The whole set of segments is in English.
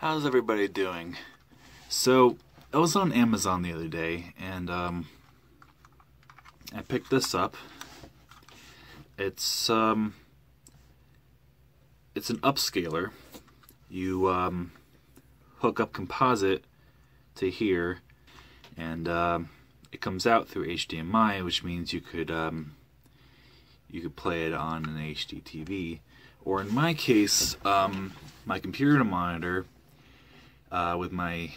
How's everybody doing? So, I was on Amazon the other day and um, I picked this up. It's um, it's an upscaler. You um, hook up composite to here, and um, it comes out through HDMI, which means you could um, you could play it on an HD TV, or in my case, um, my computer monitor uh, with my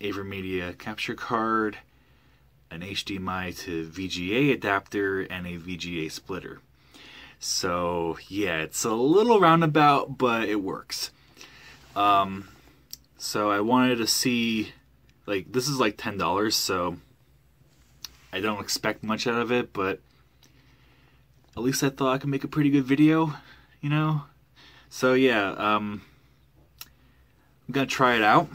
AverMedia capture card, an HDMI to VGA adapter, and a VGA splitter. So yeah, it's a little roundabout, but it works. Um, so I wanted to see, like, this is like ten dollars, so I don't expect much out of it, but at least I thought I could make a pretty good video, you know. So yeah, um, I'm gonna try it out,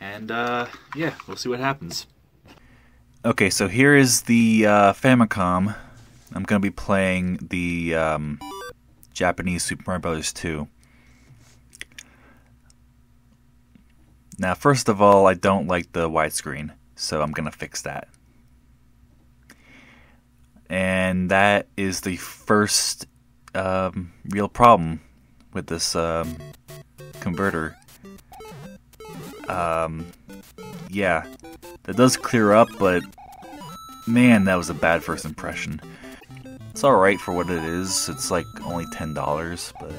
and uh, yeah, we'll see what happens. Okay, so here is the uh, Famicom. I'm gonna be playing the um, Japanese Super Mario Bros. 2. Now, first of all, I don't like the widescreen, so I'm gonna fix that. And that is the first um, real problem with this um, converter. Um, yeah, that does clear up, but man, that was a bad first impression. It's alright for what it is, it's like only $10, but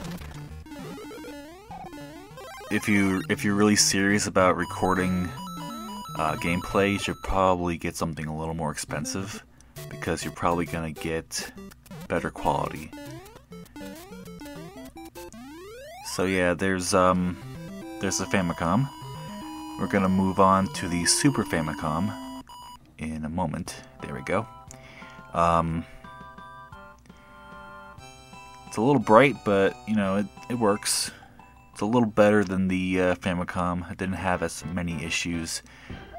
if you if you're really serious about recording uh, gameplay, you should probably get something a little more expensive because you're probably gonna get better quality. So yeah, there's um there's the Famicom. We're gonna move on to the Super Famicom in a moment. There we go. Um, it's a little bright, but you know it, it works. It's a little better than the uh, Famicom. It didn't have as many issues,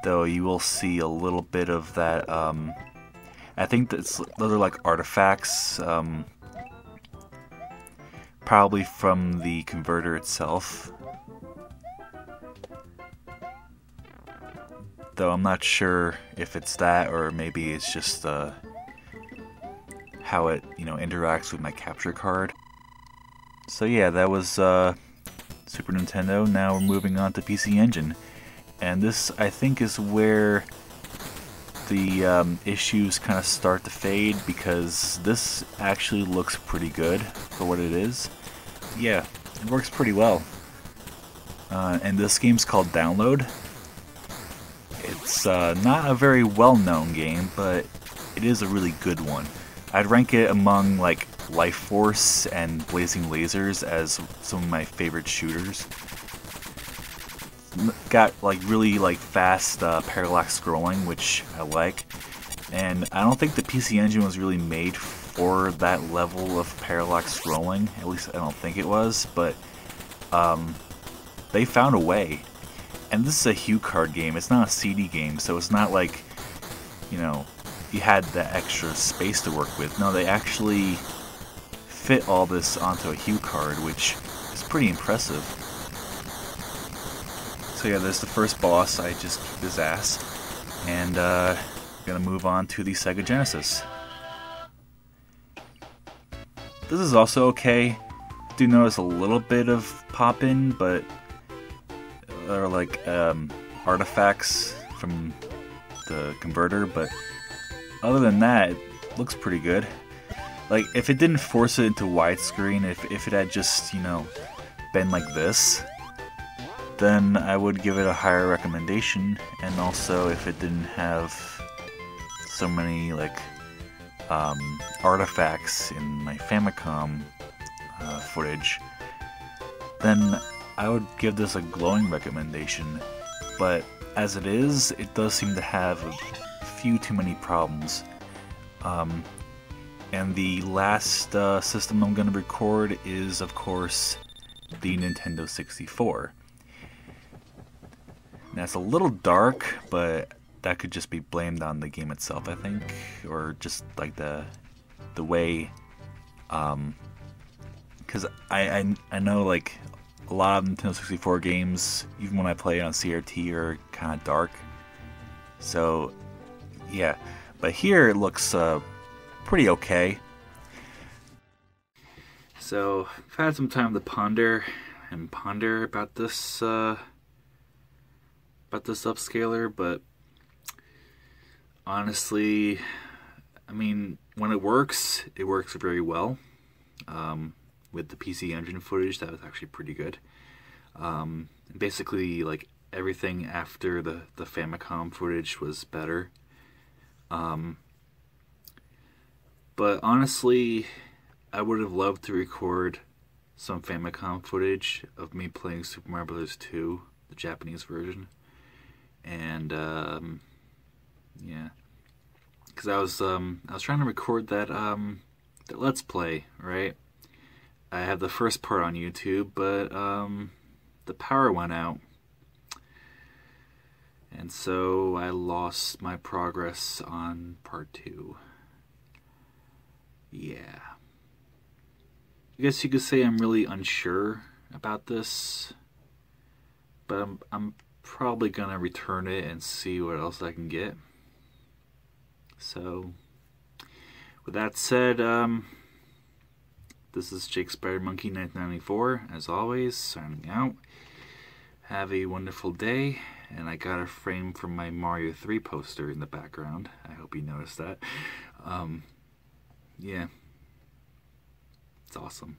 though. You will see a little bit of that. Um, I think that's those are like artifacts, um, probably from the converter itself. Though I'm not sure if it's that or maybe it's just uh, how it you know interacts with my capture card. So yeah, that was uh, Super Nintendo. Now we're moving on to PC Engine, and this I think is where the um, issues kind of start to fade because this actually looks pretty good for what it is. Yeah, it works pretty well. Uh, and this game's called Download. It's uh, not a very well-known game, but it is a really good one. I'd rank it among like Life Force and Blazing Lasers as some of my favorite shooters. Got like really like fast uh, parallax scrolling, which I like, and I don't think the PC Engine was really made for that level of parallax scrolling. At least I don't think it was, but um, they found a way. And this is a HuCard game. It's not a CD game, so it's not like you know you had the extra space to work with. No, they actually fit all this onto a HuCard, which is pretty impressive. So yeah, there's the first boss. I just kicked his ass. And uh, we're gonna move on to the Sega Genesis. This is also okay. Do notice a little bit of pop-in, but or like um, artifacts from the converter, but other than that, it looks pretty good. Like, if it didn't force it into widescreen, if, if it had just, you know, been like this, then I would give it a higher recommendation. And also, if it didn't have so many, like, um, artifacts in my Famicom uh, footage, then I would give this a glowing recommendation. But as it is, it does seem to have a few too many problems. Um, and the last uh, system I'm going to record is, of course, the Nintendo 64. Now, it's a little dark, but that could just be blamed on the game itself, I think, or just like the the way, um, because I, I I know like a lot of Nintendo 64 games, even when I play it on CRT, are kind of dark. So, yeah. But here it looks uh, pretty okay. So, I've had some time to ponder and ponder about this uh, about this upscaler, but honestly, I mean, when it works, it works very well. Um, with the PC Engine footage, that was actually pretty good. Um, basically, like everything after the the Famicom footage was better. Um, but honestly, I would have loved to record some Famicom footage of me playing Super Mario Bros. 2, the Japanese version, and um, yeah, because I was um, I was trying to record that um, that Let's Play, right? I have the first part on YouTube, but um, the power went out, and so I lost my progress on part two. Yeah. I guess you could say I'm really unsure about this, but I'm, I'm probably gonna return it and see what else I can get. So, with that said, um, this is Jake Spider Monkey 1994, as always, signing out. Have a wonderful day, and I got a frame from my Mario 3 poster in the background. I hope you noticed that. Um, yeah. It's awesome.